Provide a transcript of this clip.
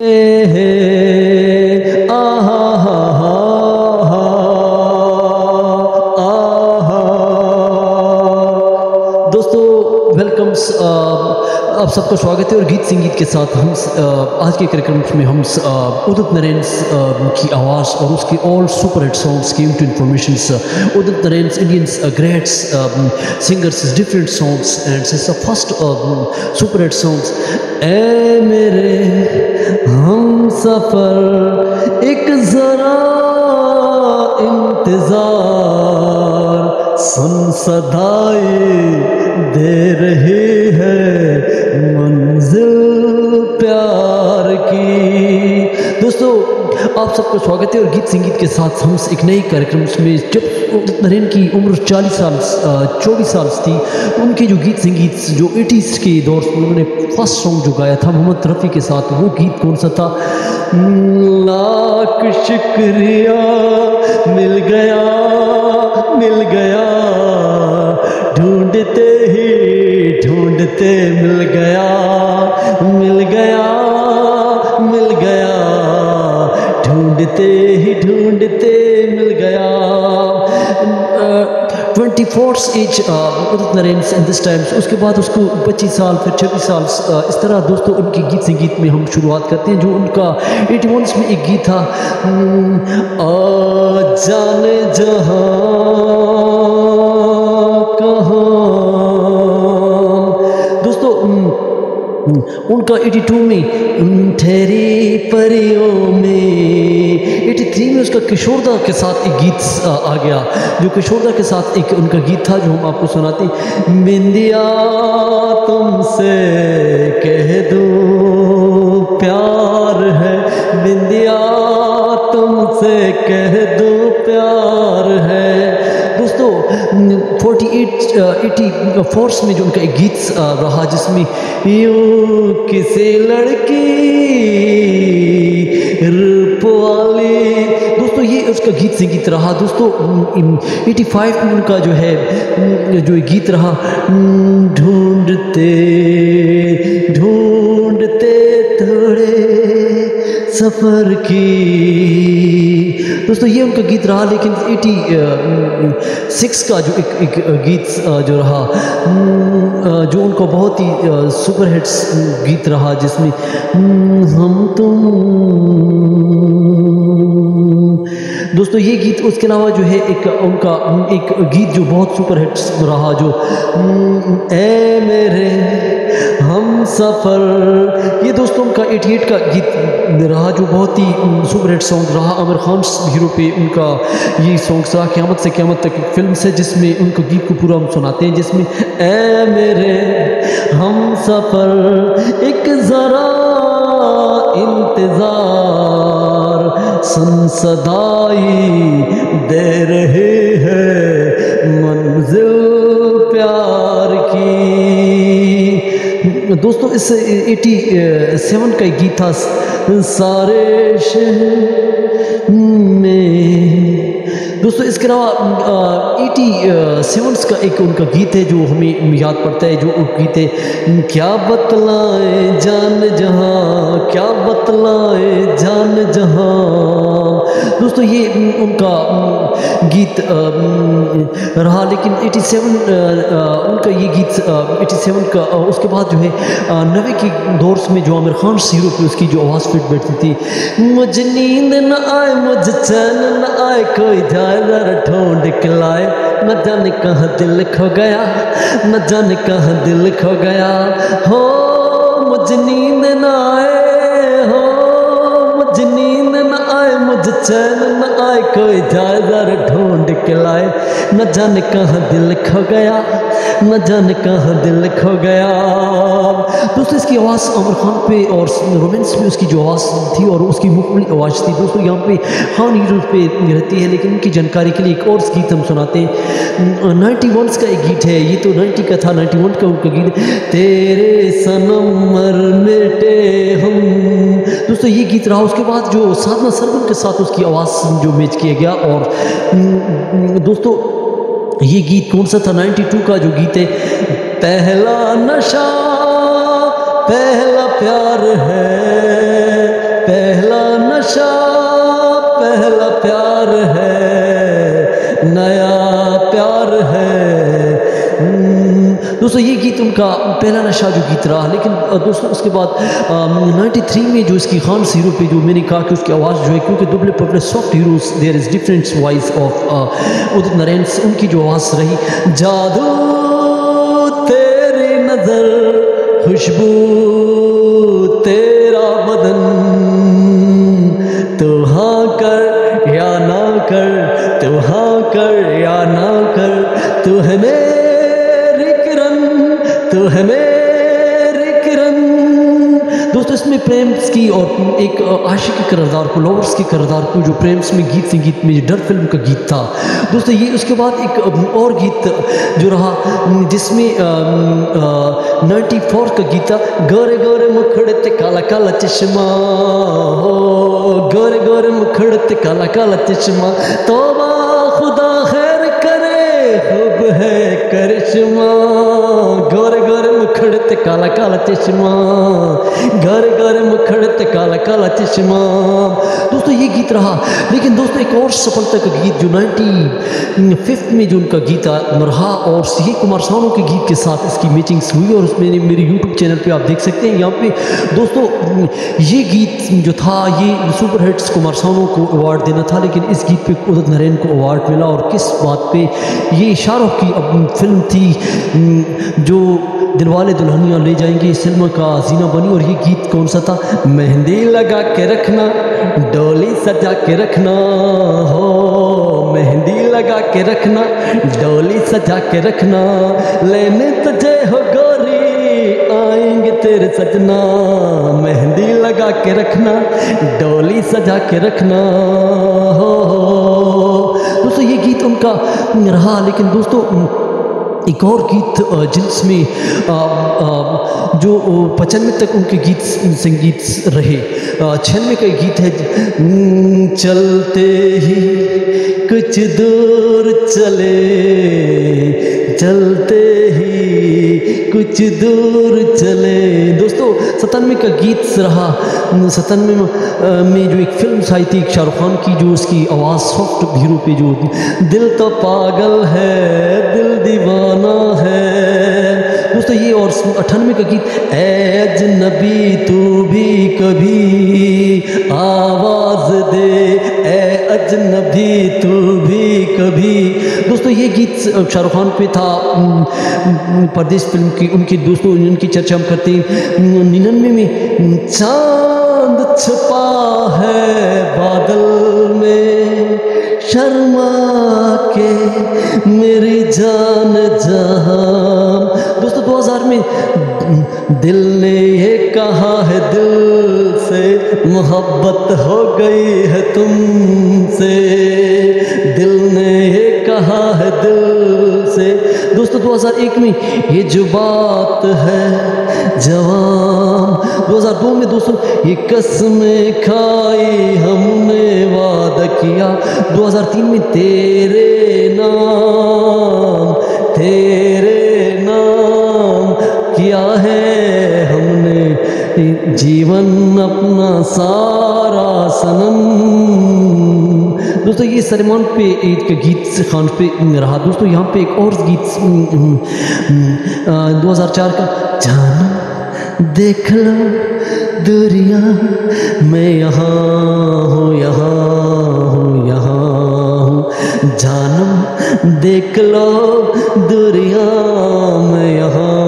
आप सबका स्वागत है और गीत संगीत के साथ हम आज के कार्यक्रम में हम उदित नरेंद्र की आवाज़ और उसके all super hit songs came to information Udit Narendra Indians greats singers different songs and first super hit songs ए मेरे हम सफ़र एक ज़रा इंतज़ार। सुन सदाई दे रही है मंजिल प्यार की। दोस्तों आप सबका स्वागत है और गीत संगीत के साथ हम एक नए कार्यक्रम में जब नरेन की उम्र 40 साल चौबीस साल थी, उनके जो गीत संगीत, जो एटीज़ के दौर में उन्होंने फ़र्स्ट सॉन्ग जो गाया था मोहम्मद रफ़ी के साथ, वो गीत कौन सा था? लाख शुक्रिया, मिल गया मिल गया, ढूंढते ही ढूंढते twenty fourth age Narendra in this times उसके बाद उसको पच्चीस साल, फिर छब्बीस साल इस तरह दोस्तों उनके गीत संगीत में हम शुरुआत करते हैं, जो उनका एटी वंस में एक गीत था आ जाने जहाँ दोस्तों उनका 82 में ठहरी परियों 83 में उसका किशोरदा के साथ एक गीत आ गया, जो किशोरदा के साथ एक उनका गीत था जो हम आपको सुनाते बिंदिया तुमसे कह दो, प्यार है। बिंदिया तुमसे कह दो, प्यार है। दोस्तों 48 एटी फोर्स में जो उनका एक गीत रहा, जिसमें, यू किसी लड़की वाली दोस्तों, ये उसका गीत से गीत रहा। दोस्तों 85 में उनका जो है जो गीत रहा ढूंढते ढूंढते थोड़े सफ़र की। दोस्तों, ये उनका गीत रहा, लेकिन 86 का जो एक एक गीत जो रहा जो उनका बहुत ही सुपर हिट्स गीत रहा, जिसमें हम तुम दोस्तों, ये गीत उसके अलावा जो है एक उनका, एक गीत जो बहुत सुपर हिट रहा, जो ए मेरे, हम सफ़र। ये दोस्तों, उनका 88 का गीत रहा, जो बहुत ही सुपर हिट सॉन्ग रहा। आमिर खान हीरो पे उनका ये सॉन्ग रहा क़्यामत से क़्यामत तक फ़िल्म से, जिसमें उनका गीत को पूरा हम सुनाते हैं, जिसमें ए मेरे, हम सफ़र, एक ज़रा इंतज़ार। सुन सदाई दे रहे हैं मंजिल प्यार की। दोस्तों, इस 87 का गीता था, सारे शहर दोस्तों, इसके अलावा एटी सेवन्स का एक उनका गीत है जो हमें याद पड़ता है, जो गीत है, क्या बतलाए जान जहाँ, क्या बतलाए जान जहाँ? दोस्तों, ये उनका गीत रहा, लेकिन 87 उनका ये गीत 87 का उसके बाद जो है नवे के दौर में जो आमिर खान हीरो पे उसकी जो आवाज़ फिट बैठती थी, मुझे नींद न आए, मुझे चैन न आए, कोई जाए जरा ढूंढ के लाए न जाने कहाँ दिल खो गया न जाने कहाँ दिल खो गया। हो, मुझ नींद ना आए, हो, मुझ नींद ना आए, मुझ चैन न आए कोई जाए जरा ढूंढ के लाए। न जाने कहाँ दिल खो गया, न जाने कहाँ दिल खो गया। दोस्तों, इसकी आवाज़ अमर खान पे और रोमांस में उसकी जो आवाज़ थी और उसकी मुकमली आवाज़ थी, दोस्तों, यहाँ पे खान हीरो पे रहती है, लेकिन उनकी जानकारी के लिए एक और गीत हम सुनाते हैं। नाइन्टी वंस का एक गीत है, ये तो नाइन्टी का था नाइन्टी वन का उनका गीत तेरे सनम मर मिटे हम। दोस्तों, ये गीत रहा, उसके बाद जो साधना सरगम के साथ उसकी आवाज़ जो मैच किया गया और दोस्तों, ये गीत कौन सा था? 92 का जो गीत है, पहला नशा, पहला प्यार है, पहला नशा, पहला प्यार है। दोस्तों, ये गीत उनका पहला नशा जो गीत रहा, लेकिन दोस्तों, उसके बाद नाइन्टी थ्री में जो इसकी खान हीरो पे जो मैंने कहा कि उसकी आवाज़ जो है, क्योंकि दुबले पबले soft heroes there is different voice of Udit Narayan उनकी जो आवाज़ रही, जादू तेरे नज़र खुशबू तेरा दोस्तों, इसमें प्रेम की और एक आशिक के किरदार को लवर्स के किरदार को, जो प्रेम में गीत संगीत में डर फ़िल्म का गीत था। दोस्तों, ये उसके बाद एक और गीत जो रहा जिसमें नाइन्टी फोर का गीत था, गोरे गोरे मुखड़े ते काला काला चश्मा, हो, गोरे गोरे मुखड़े ते काला काला चश्मा, तोबा खुदा खैर करे, खूब है करिश्मा। मुखड़ ते काला काला चश्मा। घर घर मुखड़ ते काला काला चश्मा। दोस्तों, ये गीत रहा। लेकिन दोस्तों, एक और सफलता का गीत, जो नाइनटी फिफ्थ में जो उनका गीत रहा और सी कुमार सानू के गीत के साथ इसकी मैचिंग्स हुई और उसमें मेरे यूट्यूब चैनल पे आप देख सकते हैं। यहाँ पे दोस्तों, ये गीत जो था, ये सुपर हिट्स कुमार सानू को अवार्ड देना था, लेकिन इस गीत पे उदित नरेन को अवार्ड मिला और किस बात पे ये शाहरुख की अब फ़िल्म थी जो दिलवाले दुल्हनिया ले जाएँगे सिनेमा का जीना बनी और ये गीत कौन सा था? मेहंदी लगा के रखना, डोली सजा के रखना, हो, मेहंदी लगा के रखना, डोली सजा के रखना, लेने तुझे हो गोरी, आएँगे तेरे सजना, मेहंदी लगा के रखना, डोली सजा के रखना हो। दोस्तों, ये गीत उनका रहा, लेकिन दोस्तों एक और गीत जिसमें जो पचानवे तक उनके गीत, संगीत रहे। छियानवे का गीत है चलते ही कुछ दूर चले, चलते ही कुछ दूर चले। दोस्तों सतानवे का गीत रहा। सतानवे में जो एक फ़िल्म आई थी शाहरुख खान की, जो उसकी आवाज़ सॉफ्ट हीरो पे जो दिल तो पागल है, दिल दीवाना है। दोस्तों, ये और अठानवे का गीत एज नबी तू भी कभी आवाज़ दे। ए अजनबी, तू दोस्तों ये गीत शाहरुख खान पे था परदेश फ़िल्म की, उनके दोस्तों उनकी चर्चा हम करते हैं। निन्यानवे में चाँद छुपा है बादल में, शर्मा के मेरी जान जहाँ। दोस्तों 2000 में दिल ने ये कहा है, दिल से मोहब्बत हो गई है तुमसे। कहा है दिल से? दोस्तों 2001 में ये जो बात है, जवान 2002 में दोस्तों, ये कसमें खाई हमने वादा किया। 2003 में तेरे नाम तेरे नाम किया है हमने। जीवन अपना सारा सनम। दोस्तों ये सलमान पे ईद के गीत खान पे रहा। दोस्तों, यहाँ पे एक और गीत 2004 का, जाना, देख लो दुनिया मैं यहाँ हूँ यहाँ हूँ यहाँ हूँ। जानम देख लो दुनिया मैं यहाँ